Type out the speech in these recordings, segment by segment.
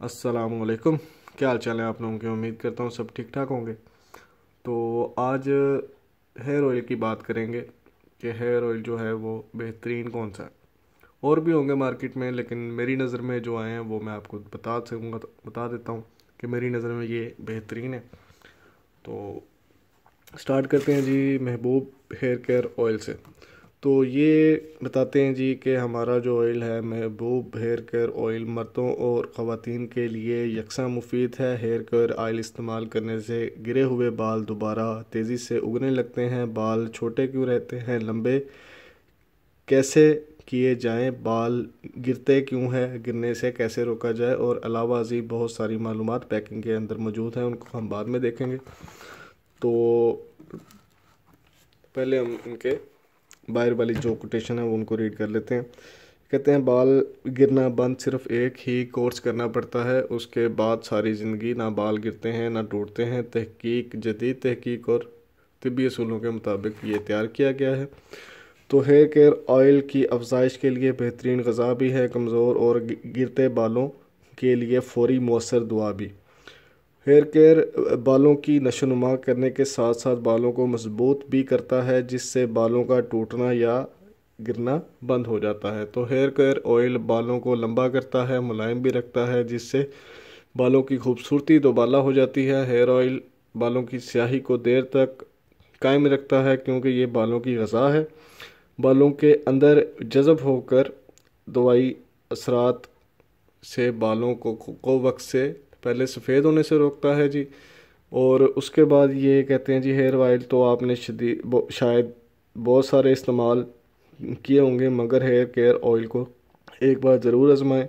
السلام علیکم۔ کیا حال چال ہے آپ لوگوں کی امید کرتا ہوں سب ٹھیک ٹھاک ہوں گے۔ تو آج ہیئر آئل کی بات کریں گے کہ ہیئر آئل جو ہے وہ بہترین کون سا ہے۔ اور بھی ہوں گے مارکیٹ میں، لیکن میری نظر میں جو آئے ہیں وہ میں آپ کو بتا سکوں گا بتا دیتا ہوں کہ میری نظر میں یہ بہترین ہے۔ تو سٹارٹ کرتے ہیں جی محبوب ہیئر کیئر آئل سے۔ تو یہ بتاتے ہیں جی کہ ہمارا جو آئل ہے، محبوب ہیئر کیئر آئل مردوں اور خواتین کے لیے یکساں مفید ہے۔ ہیئر کیئر آئل استعمال کرنے سے گرے ہوئے بال دوبارہ تیزی سے اگنے لگتے ہیں۔ بال چھوٹے کیوں رہتے ہیں؟ لمبے کیسے کیے جائیں؟ بال گرتے کیوں ہے گرنے سے کیسے روکا جائے؟ اور علاوہ ازیں بہت ساری معلومات پیکنگ کے اندر موجود ہیں، ان کو ہم بعد میں دیکھیں گے۔ تو پہلے ہم ان کے باہر والی جو کوٹیشن ہے وہ ان کو ریڈ کر لیتے ہیں۔ کہتے ہیں بال گرنا بند صرف ایک ہی کورس کرنا پڑتا ہے، اس کے بعد ساری زندگی نہ بال گرتے ہیں، نہ ٹوٹتے ہیں۔ تحقیق جدید تحقیق اور طبی اصولوں کے مطابق یہ تیار کیا گیا ہے۔ تو ہیئر کیئر آئل کی افزائش کے لیے بہترین غذا بھی ہے، کمزور اور گرتے بالوں کے لیے فوری مؤثر دعا بھی۔ ہیئر کیئر بالوں کی نشو نما کرنے کے ساتھ ساتھ بالوں کو مضبوط بھی کرتا ہے، جس سے بالوں کا ٹوٹنا یا گرنا بند ہو جاتا ہے۔ تو ہیئر کیئر آئل بالوں کو لمبا کرتا ہے، ملائم بھی رکھتا ہے، جس سے بالوں کی خوبصورتی دوبالا ہو جاتی ہے۔ ہیئر آئل بالوں کی سیاہی کو دیر تک قائم رکھتا ہے، کیونکہ یہ بالوں کی غذا ہے۔ بالوں کے اندر جذب ہو کر دوائی اثرات سے بالوں کو کو وقت سے پہلے سفید ہونے سے روکتا ہے جی اور اس کے بعد یہ کہتے ہیں جی ہیئر آئل تو آپ نے شدید شاید بہت سارے استعمال کیے ہوں گے، مگر ہیئر کیئر آئل کو ایک بار ضرور آزمائیں۔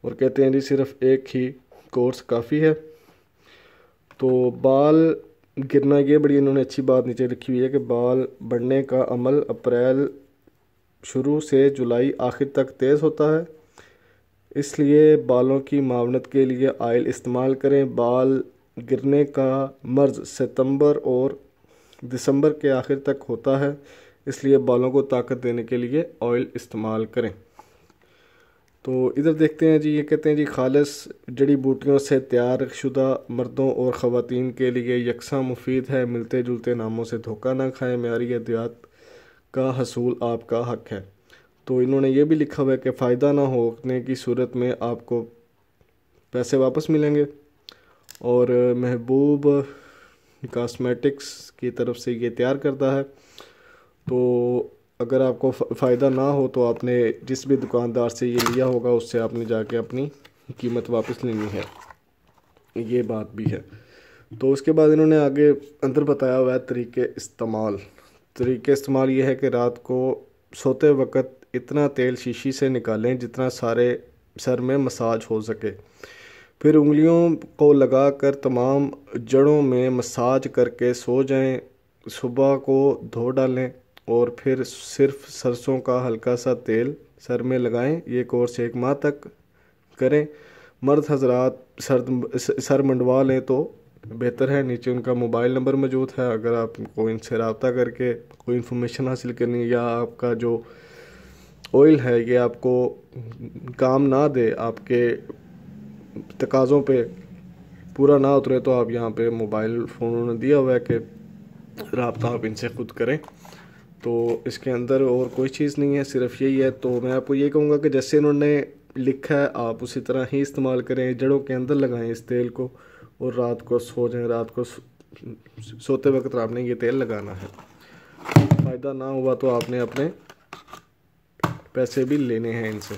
اور کہتے ہیں جی صرف ایک ہی کورس کافی ہے۔ تو بال گرنا یہ بڑی انہوں نے اچھی بات نیچے لکھی ہوئی ہے کہ بال بڑھنے کا عمل اپریل شروع سے جولائی آخر تک تیز ہوتا ہے۔ اس لیے بالوں کی معاونت کے لیے آئل استعمال کریں۔ بال گرنے کا مرض ستمبر اور دسمبر کے آخر تک ہوتا ہے۔ اس لیے بالوں کو طاقت دینے کے لیے آئل استعمال کریں۔ تو ادھر دیکھتے ہیں جی یہ کہتے ہیں جی خالص جڑی بوٹیوں سے تیار شدہ مردوں اور خواتین کے لیے یکساں مفید ہے۔ ملتے جلتے ناموں سے دھوکہ نہ کھائیں۔ معیاری احتیاط کا حصول آپ کا حق ہے۔ تو انہوں نے یہ بھی لکھا ہوا ہے کہ فائدہ نہ ہونے کی صورت میں آپ کو پیسے واپس ملیں گے۔ اور محبوب کاسمیٹکس کی طرف سے یہ تیار کرتا ہے۔ تو اگر آپ کو فائدہ نہ ہو تو آپ نے جس بھی دکاندار سے یہ لیا ہوگا، اس سے آپ نے جا کے اپنی قیمت واپس لینی ہے۔ یہ بات بھی ہے۔ تو اس کے بعد انہوں نے آگے اندر بتایا ہوا ہے طریقے استعمال۔ طریقے استعمال یہ ہے کہ رات کو سوتے وقت اتنا تیل شیشی سے نکالیں جتنا سارے سر میں مساج ہو سکے۔ پھر انگلیوں کو لگا کر تمام جڑوں میں مساج کر کے سو جائیں۔ صبح کو دھو ڈالیں اور پھر صرف سرسوں کا ہلکا سا تیل سر میں لگائیں۔ یہ کورس ایک ماہ تک کریں۔ مرد حضرات سرد سر منڈوا لیں تو بہتر ہے۔ نیچے ان کا موبائل نمبر موجود ہے۔ اگر آپ کو ان سے رابطہ کر کے کوئی انفارمیشن حاصل کرنی یا آپ کا جو آئل ہے یہ آپ کو کام نہ دے، آپ کے تقاضوں پہ پورا نہ اترے تو آپ یہاں پہ موبائل فون انہوں نے دیا ہوا ہے کہ رابطہ آپ ان سے خود کریں۔ تو اس کے اندر اور کوئی چیز نہیں ہے، صرف یہی ہے۔ تو میں آپ کو یہ کہوں گا کہ جیسے انہوں نے لکھا ہے، آپ اسی طرح ہی استعمال کریں، جڑوں کے اندر لگائیں اس تیل کو۔ اور رات کو سو جائیں، رات کو سوتے وقت آپ نے یہ تیل لگانا ہے۔ فائدہ نہ ہوا تو آپ نے اپنے پیسے بھی لینے ہیں ان سے۔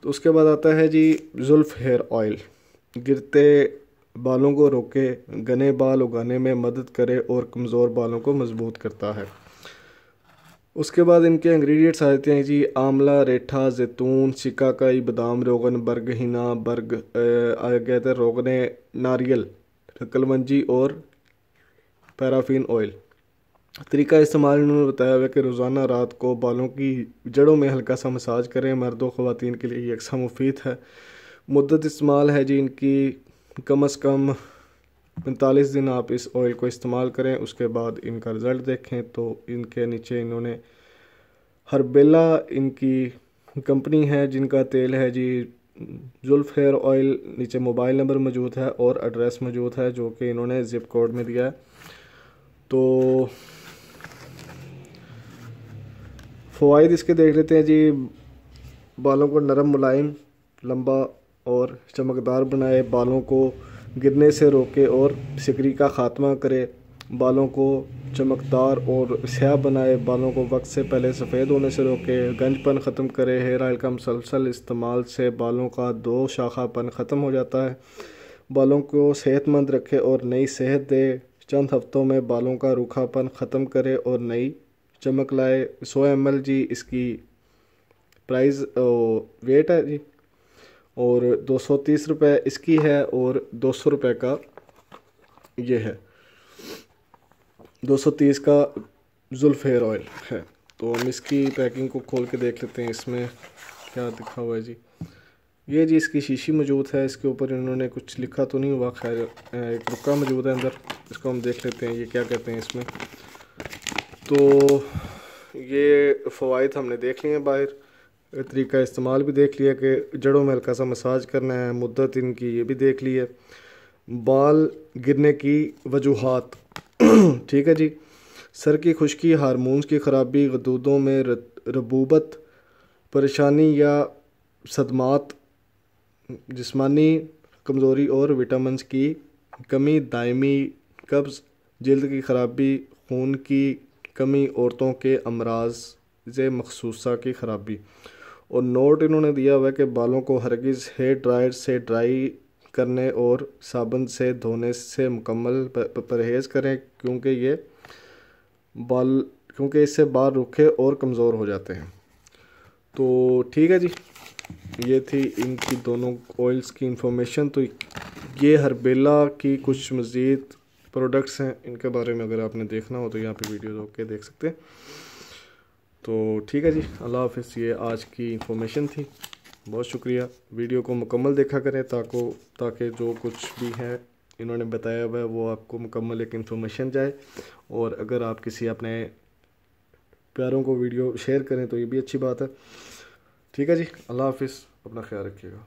تو اس کے بعد آتا ہے جی زلف ہیئر آئل۔ گرتے بالوں کو روکے، گنے بال اگانے میں مدد کرے اور کمزور بالوں کو مضبوط کرتا ہے۔ اس کے بعد ان کے انگریڈینٹس آتے ہیں جی آملہ، ریٹھا، زیتون کائی، بادام، روغن، برگ، ہنا، برگ کہتے ہیں، روغن، ناریل کلونجی اور پیرافین آئل۔ طریقہ استعمال انہوں نے بتایا ہوا کہ روزانہ رات کو بالوں کی جڑوں میں ہلکا سا مساج کریں، مرد و خواتین کے لیے یکساں مفید ہے۔ مدت استعمال ہے جی ان کی کم از کم پینتالیس دن آپ اس آئل کو استعمال کریں، اس کے بعد ان کا رزلٹ دیکھیں۔ تو ان کے نیچے انہوں نے ہر بیلا ان کی کمپنی ہے جن کا تیل ہے جی زلف ہیئر آئل نیچے موبائل نمبر موجود ہے اور ایڈریس موجود ہے جو کہ انہوں نے زپ کوڈ میں دیا ہے۔ تو فوائد اس کے دیکھ لیتے ہیں جی بالوں کو نرم ملائم، لمبا اور چمکدار بنائے، بالوں کو گرنے سے روکے اور سکری کا خاتمہ کرے، بالوں کو چمکدار اور سیاہ بنائے، بالوں کو وقت سے پہلے سفید ہونے سے روکے، گنج پن ختم کرے، ہیئر آئل کا مسلسل استعمال سے بالوں کا دو شاخہ پن ختم ہو جاتا ہے۔ بالوں کو صحت مند رکھے اور نئی صحت دے، چند ہفتوں میں بالوں کا روکھا پن ختم کرے اور نئی چمک لائے، سو ایم ایل جی اس کی پرائز ویٹ ہے جی اور دو سو تیس روپے اس کی ہے، اور دو سو روپے کا یہ ہے۔ دو سو تیس کا زلف ہیئر آئل ہے۔ تو ہم اس کی پیکنگ کو کھول کے دیکھ لیتے ہیں۔ اس میں کیا دکھا ہوا ہے جی؟ یہ جی اس کی شیشی موجود ہے۔ اس کے اوپر انہوں نے کچھ لکھا تو نہیں ہوا۔ خیر، ایک رکا موجود ہے اندر۔ اس کو ہم دیکھ لیتے ہیں۔ یہ کیا کہتے ہیں اس میں؟ تو یہ فوائد ہم نے دیکھ لیے ہیں باہر۔ طریقہ استعمال بھی دیکھ لیا کہ جڑوں میں ہلکا سا مساج کرنا ہے، مدت ان کی یہ بھی دیکھ لی ہے۔ بال گرنے کی وجوہات۔ ٹھیک ہے جی۔ سر کی خشکی، ہارمونز کی خرابی، غدودوں میں ربوبت، پریشانی یا صدمات۔ جسمانی کمزوری اور وٹامنس کی کمی، دائمی قبض، جلد کی خرابی، خون کی کمی عورتوں کے امراض مخصوصہ کی خرابی۔ اور نوٹ انہوں نے دیا ہوا ہے کہ بالوں کو ہرگز ہیئر ڈرائر سے ڈرائی کرنے اور صابن سے دھونے سے مکمل پرہیز کریں کیونکہ یہ بال، کیونکہ اس سے بال رکھے اور کمزور ہو جاتے ہیں۔ تو ٹھیک ہے جی۔ یہ تھی ان کی دونوں آئلس کی انفارمیشن تو یہ ہر بیلا کی کچھ مزید پروڈکٹس ہیں، ان کے بارے میں اگر آپ نے دیکھنا ہو تو یہاں پہ ویڈیو روک کے دیکھ سکتے ہیں۔ تو ٹھیک ہے جی اللہ حافظ، یہ آج کی انفارمیشن تھی۔ بہت شکریہ۔ ویڈیو کو مکمل دیکھا کریں تاکہ تاکہ جو کچھ بھی ہے، انہوں نے بتایا ہوا ہے، وہ آپ کو مکمل ایک انفارمیشن جائے۔ اور اگر آپ کسی اپنے پیاروں کو ویڈیو شیئر کریں تو یہ بھی اچھی بات ہے۔ ٹھیک ہے جی اللہ حافظ، اپنا خیال رکھیے گا۔